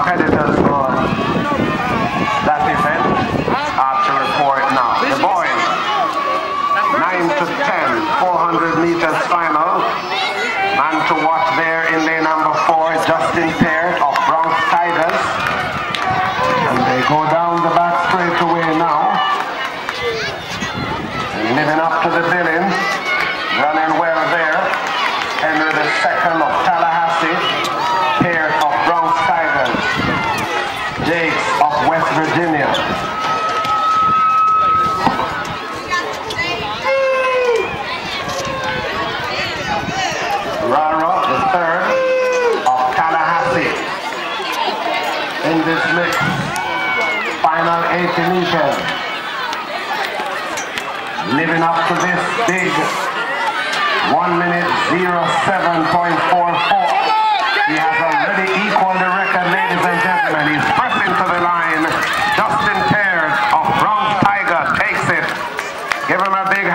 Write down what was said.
competitors for that event are to report now. The boys, 9 to 10, 400 meters final. Man to watch there in lane number 4, Justin Peart of Bronx Tigers. And they go down the back straightaway now. And living up to the billing, running well there. Henry the second of Tallahassee, Peart of Bronx Tigers, Jakes of West Virginia. Rara the third of Tallahassee in this mix. Final 80 meters. Living up to this big 1 minute 07.44. He has already equaled the record, ladies and gentlemen. He's Give him a big hug.